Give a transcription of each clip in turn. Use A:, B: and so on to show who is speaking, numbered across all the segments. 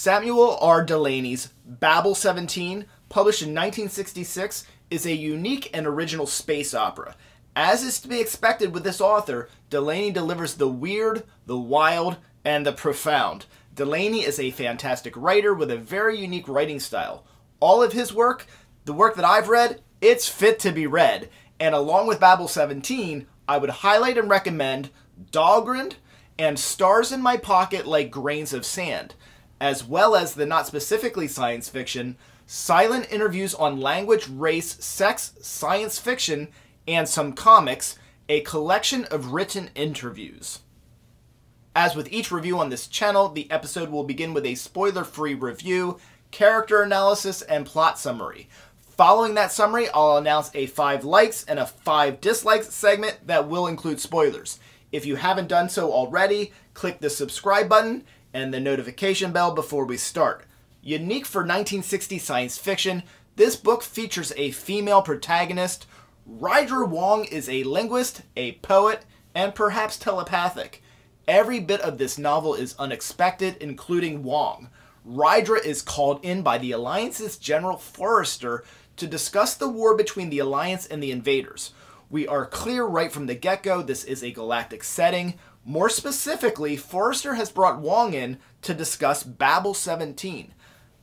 A: Samuel R. Delany's Babel 17, published in 1966, is a unique and original space opera. As is to be expected with this author, Delany delivers the weird, the wild, and the profound. Delany is a fantastic writer with a very unique writing style. All of his work, the work that I've read, it's fit to be read. And along with Babel 17, I would highlight and recommend Dhalgren and Stars in My Pocket Like Grains of Sand, as well as the not specifically science fiction, silent interviews on language, race, sex, science fiction, and some comics, a collection of written interviews. As with each review on this channel, the episode will begin with a spoiler-free review, character analysis, and plot summary. Following that summary, I'll announce a 5 likes and a 5 dislikes segment that will include spoilers. If you haven't done so already, click the subscribe button and the notification bell before we start. Unique for 1960 science fiction, this book features a female protagonist. Rydra Wong is a linguist, a poet, and perhaps telepathic. Every bit of this novel is unexpected, including Wong. Rydra is called in by the Alliance's General Forrester to discuss the war between the Alliance and the invaders. We are clear right from the get-go this is a galactic setting. More specifically, Forrester has brought Wong in to discuss Babel 17.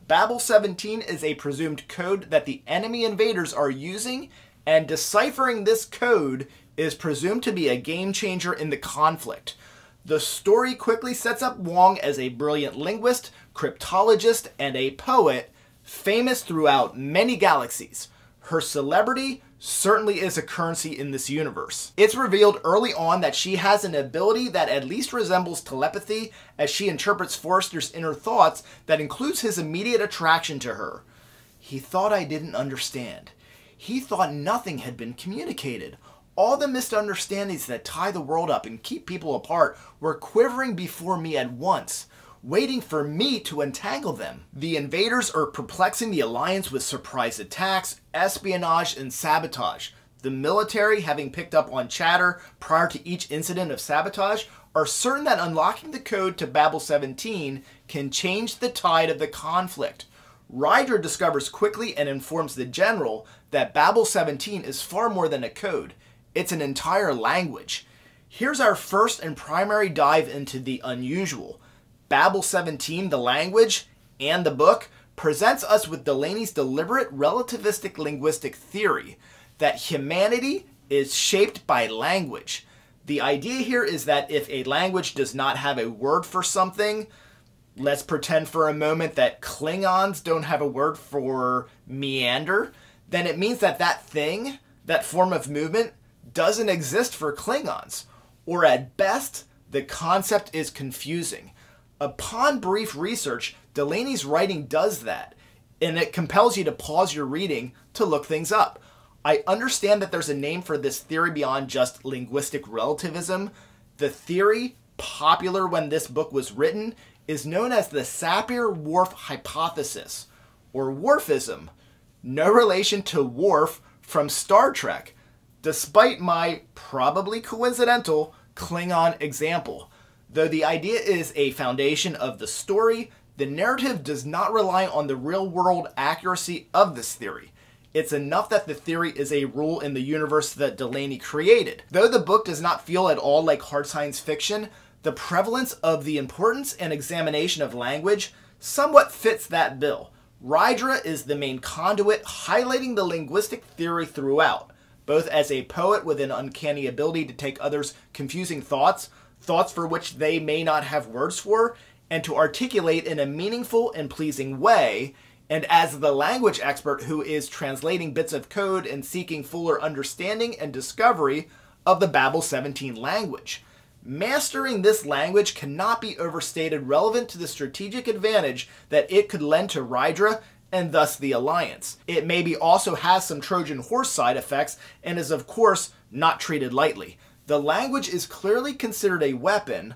A: Babel 17 is a presumed code that the enemy invaders are using, and deciphering this code is presumed to be a game changer in the conflict. The story quickly sets up Wong as a brilliant linguist, cryptologist, and a poet, famous throughout many galaxies. Her celebrity certainly is a currency in this universe. It's revealed early on that she has an ability that at least resembles telepathy as she interprets Forrester's inner thoughts that includes his immediate attraction to her. He thought I didn't understand. He thought nothing had been communicated. All the misunderstandings that tie the world up and keep people apart were quivering before me at once waiting for me to entangle them. The invaders are perplexing the Alliance with surprise attacks, espionage, and sabotage. The military, having picked up on chatter prior to each incident of sabotage, are certain that unlocking the code to Babel 17 can change the tide of the conflict. Rydra discovers quickly and informs the general that Babel 17 is far more than a code. It's an entire language. Here's our first and primary dive into the unusual. Babel 17, the language, and the book presents us with Delany's deliberate relativistic linguistic theory that humanity is shaped by language. The idea here is that if a language does not have a word for something, let's pretend for a moment that Klingons don't have a word for meander, then it means that that thing, that form of movement, doesn't exist for Klingons. Or at best, the concept is confusing. Upon brief research, Delany's writing does that, and it compels you to pause your reading to look things up. I understand that there's a name for this theory beyond just linguistic relativism. The theory, popular when this book was written, is known as the Sapir-Whorf hypothesis, or Whorfism. No relation to Worf from Star Trek, despite my probably coincidental Klingon example. Though the idea is a foundation of the story, the narrative does not rely on the real world accuracy of this theory. It's enough that the theory is a rule in the universe that Delany created. Though the book does not feel at all like hard science fiction, the prevalence of the importance and examination of language somewhat fits that bill. Rydra is the main conduit, highlighting the linguistic theory throughout, both as a poet with an uncanny ability to take others' confusing thoughts, thoughts for which they may not have words for, and to articulate in a meaningful and pleasing way, and as the language expert who is translating bits of code and seeking fuller understanding and discovery of the Babel 17 language. Mastering this language cannot be overstated relevant to the strategic advantage that it could lend to Rydra and thus the Alliance. It maybe also has some Trojan horse side effects and is of course not treated lightly. The language is clearly considered a weapon.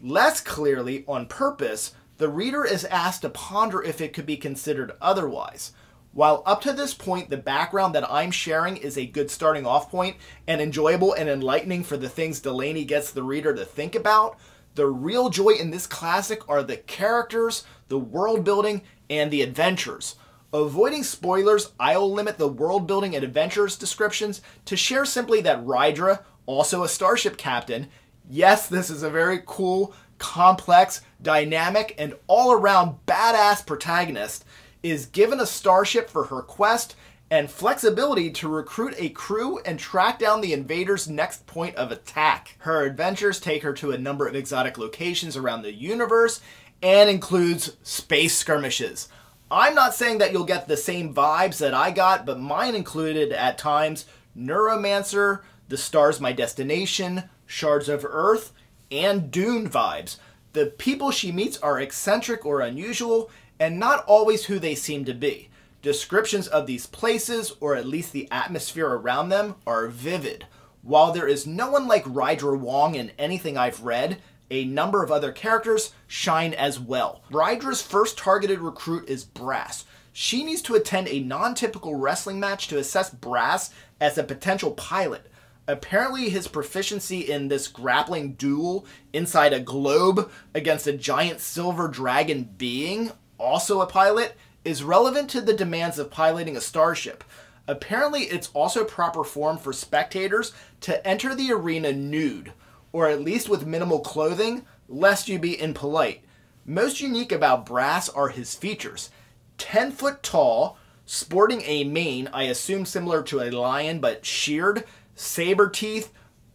A: Less clearly, on purpose, the reader is asked to ponder if it could be considered otherwise. While up to this point, the background that I'm sharing is a good starting off point and enjoyable and enlightening for the things Delany gets the reader to think about, The real joy in this classic are the characters, the world building, and the adventures. Avoiding spoilers, I'll limit the world building and adventures descriptions to share simply that Rydra, also a starship captain, yes, this is a very cool, complex, dynamic, and all around badass protagonist, is given a starship for her quest and flexibility to recruit a crew and track down the invader's next point of attack. Her adventures take her to a number of exotic locations around the universe and includes space skirmishes. I'm not saying that you'll get the same vibes that I got, but mine included at times Neuromancer, The Stars My Destination, Shards of Earth, and Dune vibes. The people she meets are eccentric or unusual, and not always who they seem to be. Descriptions of these places, or at least the atmosphere around them, are vivid. While there is no one like Rydra Wong in anything I've read, a number of other characters shine as well. Rydra's first targeted recruit is Brass. She needs to attend a non-typical wrestling match to assess Brass as a potential pilot. Apparently his proficiency in this grappling duel inside a globe against a giant silver dragon being, also a pilot, is relevant to the demands of piloting a starship. Apparently it's also proper form for spectators to enter the arena nude or at least with minimal clothing, lest you be impolite. Most unique about Brass are his features. 10 foot tall, sporting a mane, I assume similar to a lion but sheared, saber teeth,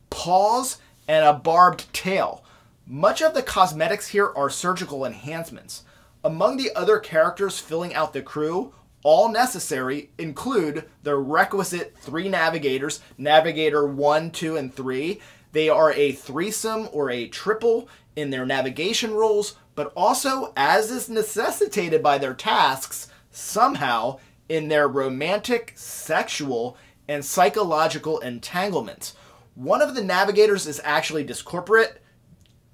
A: paws, and a barbed tail. Much of the cosmetics here are surgical enhancements. Among the other characters filling out the crew, all necessary include the requisite three navigators, Navigator 1, 2, and 3, they are a threesome or a triple in their navigation roles, but also, as is necessitated by their tasks, somehow in their romantic, sexual, and psychological entanglements. One of the navigators is actually discorporate,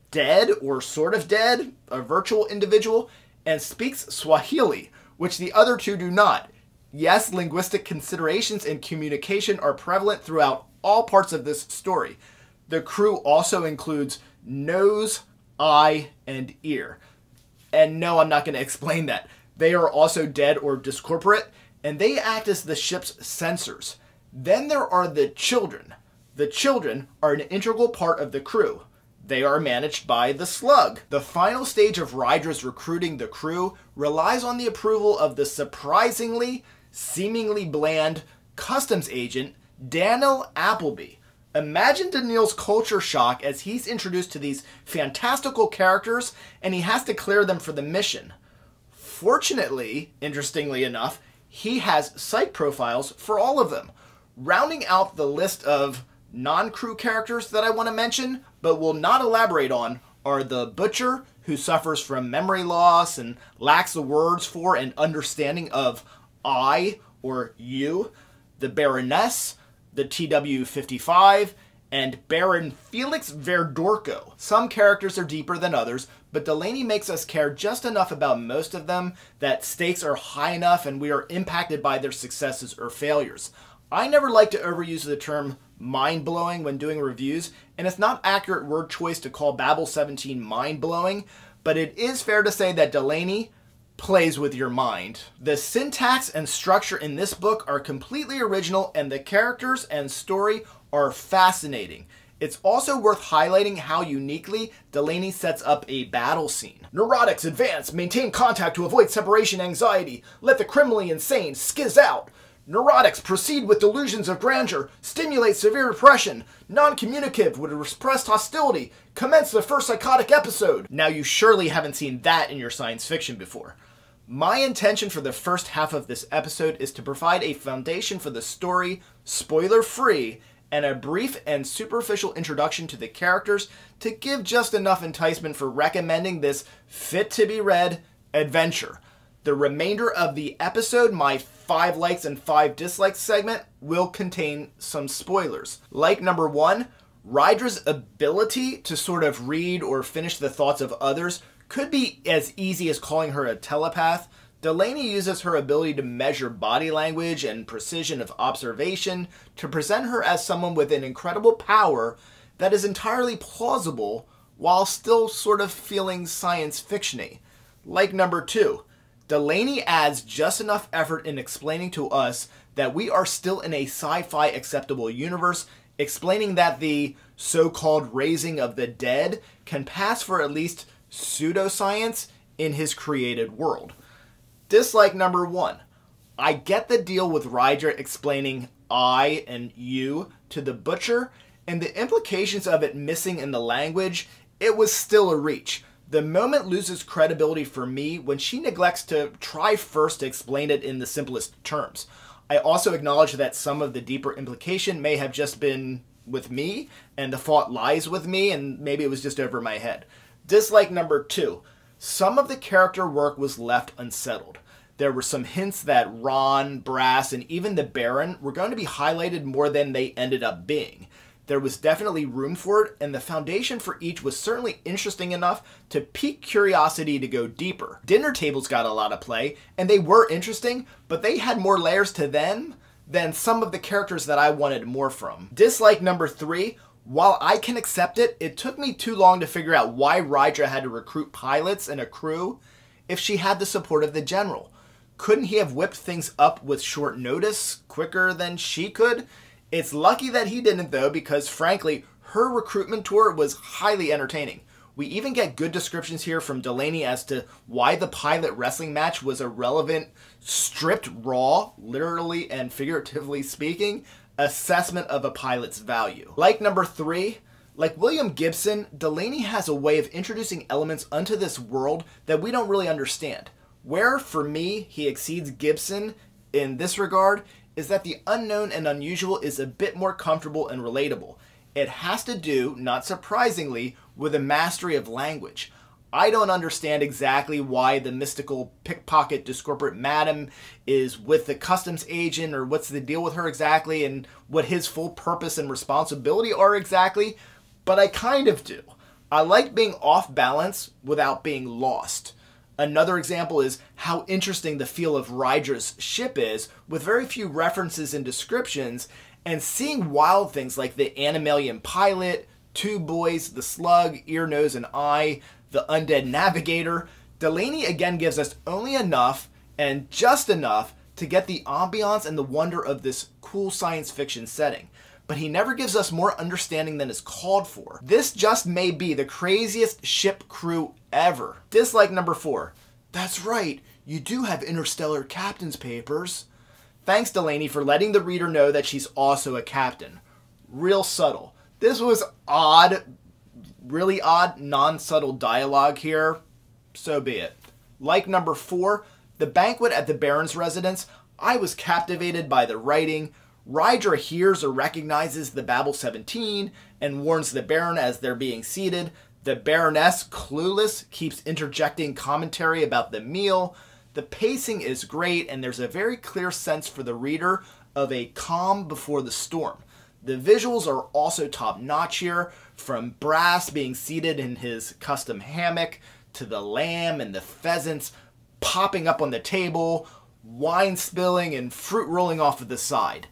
A: dead or sort of dead, a virtual individual, and speaks Swahili, which the other two do not. Yes, linguistic considerations and communication are prevalent throughout all parts of this story. The crew also includes nose, eye, and ear. And no, I'm not going to explain that. They are also dead or discorporate, and they act as the ship's sensors. Then there are the children. The children are an integral part of the crew. They are managed by the Slug. The final stage of Rydra's recruiting the crew relies on the approval of the surprisingly, seemingly bland customs agent, Daniel Appleby. Imagine Daniel's culture shock as he's introduced to these fantastical characters and he has to clear them for the mission. Fortunately, interestingly enough, he has psych profiles for all of them, rounding out the list of non-crew characters that I want to mention, but will not elaborate on, are the Butcher, who suffers from memory loss and lacks the words for and understanding of I or you, the Baroness, the TW-55, and Baron Felix Ver Dorco. Some characters are deeper than others, but Delany makes us care just enough about most of them that stakes are high enough and we are impacted by their successes or failures. I never like to overuse the term mind-blowing when doing reviews, and it's not accurate word choice to call Babel 17 mind-blowing, but it is fair to say that Delany, plays with your mind. The syntax and structure in this book are completely original and the characters and story are fascinating. It's also worth highlighting how uniquely Delany sets up a battle scene. Neurotics advance, maintain contact to avoid separation anxiety, let the criminally insane skizz out. Neurotics proceed with delusions of grandeur, stimulate severe depression, non-communicative with repressed hostility, commence the first psychotic episode. Now you surely haven't seen that in your science fiction before. My intention for the first half of this episode is to provide a foundation for the story, spoiler free, and a brief and superficial introduction to the characters to give just enough enticement for recommending this fit to be read adventure. The remainder of the episode, my 5 likes and 5 dislikes segment, will contain some spoilers. Like number 1, Rydra's ability to sort of read or finish the thoughts of others could be as easy as calling her a telepath. Delany uses her ability to measure body language and precision of observation to present her as someone with an incredible power that is entirely plausible while still sort of feeling science fictiony. Like number two, Delany adds just enough effort in explaining to us that we are still in a sci fi acceptable universe, explaining that the so called raising of the dead can pass for at least pseudoscience in his created world. Dislike number one I get the deal with Rydra explaining I and you to the butcher, and the implications of it missing in the language, it was still a reach. The moment loses credibility for me when she neglects to try first to explain it in the simplest terms. I also acknowledge that some of the deeper implication may have just been with me, and the fault lies with me, and maybe it was just over my head. Dislike number two some of the character work was left unsettled. There were some hints that Ron, Brass, and even the Baron were going to be highlighted more than they ended up being. There was definitely room for it, and the foundation for each was certainly interesting enough to pique curiosity to go deeper. Dinner tables got a lot of play, and they were interesting, but they had more layers to them than some of the characters that I wanted more from. Dislike number three while I can accept it, it took me too long to figure out why Rydra had to recruit pilots and a crew if she had the support of the general. Couldn't he have whipped things up with short notice, quicker than she could? It's lucky that he didn't, though, because frankly, her recruitment tour was highly entertaining. We even get good descriptions here from Delany as to why the pilot wrestling match was a relevant, stripped raw, literally and figuratively speaking, assessment of a pilot's value. Like number three, like William Gibson, Delany has a way of introducing elements unto this world that we don't really understand. Where, for me, he exceeds Gibson in this regard is that the unknown and unusual is a bit more comfortable and relatable. It has to do, not surprisingly, with a mastery of language. I don't understand exactly why the mystical pickpocket discorporate madam is with the customs agent or what's the deal with her exactly and what his full purpose and responsibility are exactly, but I kind of do. I like being off balance without being lost. Another example is how interesting the feel of Rydra's ship is, with very few references and descriptions, and seeing wild things like the Animalian pilot, two boys, the slug, ear, nose, and eye, the undead navigator. Delany again gives us only enough and just enough to get the ambiance and the wonder of this cool science fiction setting. But he never gives us more understanding than is called for. This just may be the craziest ship crew ever. Dislike number four. That's right, you do have interstellar captain's papers. Thanks, Delany, for letting the reader know that she's also a captain. Real subtle. This was odd, really odd, non subtle dialogue here. So be it. Like number four, the banquet at the Baron's residence, I was captivated by the writing. Rydra hears or recognizes the Babel 17 and warns the Baron as they're being seated the Baroness, clueless, keeps interjecting commentary about the meal. The pacing is great, and there's a very clear sense for the reader of a calm before the storm. The visuals are also top notch here, from Brass being seated in his custom hammock to the lamb and the pheasants popping up on the table, wine spilling, and fruit rolling off of the side.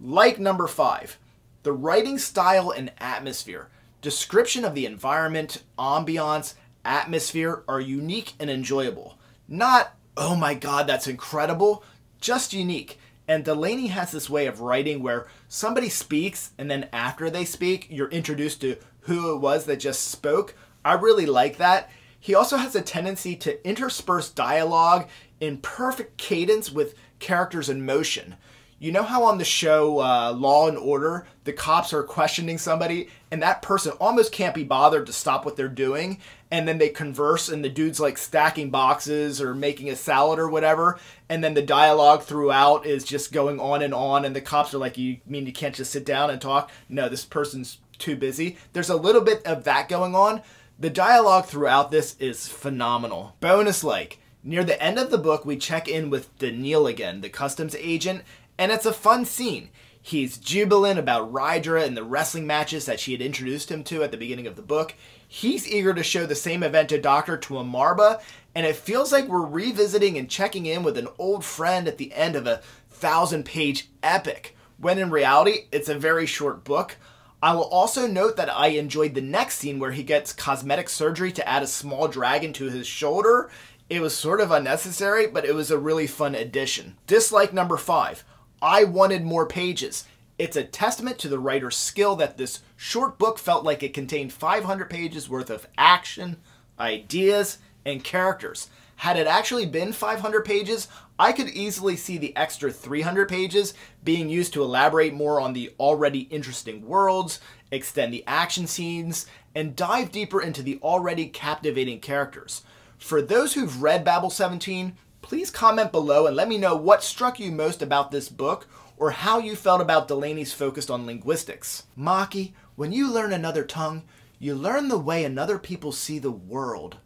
A: Like number five, the writing style and atmosphere Description of the environment, ambiance, atmosphere are unique and enjoyable. Not, oh my god, that's incredible, just unique. And Delany has this way of writing where somebody speaks and then after they speak, you're introduced to who it was that just spoke. I really like that. He also has a tendency to intersperse dialogue in perfect cadence with characters in motion. You know how on the show uh, Law and Order, the cops are questioning somebody, and that person almost can't be bothered to stop what they're doing, and then they converse, and the dude's like stacking boxes or making a salad or whatever, and then the dialogue throughout is just going on and on, and the cops are like, "You mean you can't just sit down and talk?" No, this person's too busy. There's a little bit of that going on. The dialogue throughout this is phenomenal. Bonus like. Near the end of the book, we check in with Daniel again, the customs agent, and it's a fun scene. He's jubilant about Rydra and the wrestling matches that she had introduced him to at the beginning of the book. He's eager to show the same event to Dr. to T'mwarba, and it feels like we're revisiting and checking in with an old friend at the end of a thousand page epic, when in reality, it's a very short book. I will also note that I enjoyed the next scene where he gets cosmetic surgery to add a small dragon to his shoulder. It was sort of unnecessary, but it was a really fun addition. Dislike number five. I wanted more pages. It's a testament to the writer's skill that this short book felt like it contained 500 pages worth of action, ideas, and characters. Had it actually been 500 pages, I could easily see the extra 300 pages being used to elaborate more on the already interesting worlds, extend the action scenes, and dive deeper into the already captivating characters. For those who've read Babel 17, please comment below and let me know what struck you most about this book or how you felt about Delany's focus on linguistics. Mocky, when you learn another tongue, you learn the way another people see the world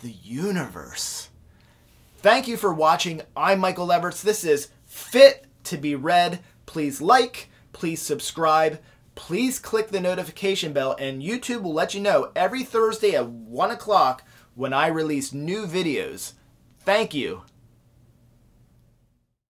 A: the universe. Thank you for watching. I'm Michael Everts. This is Fit to be Read. Please like, please subscribe, please click the notification bell, and YouTube will let you know every Thursday at 1 o'clock when I release new videos. Thank you.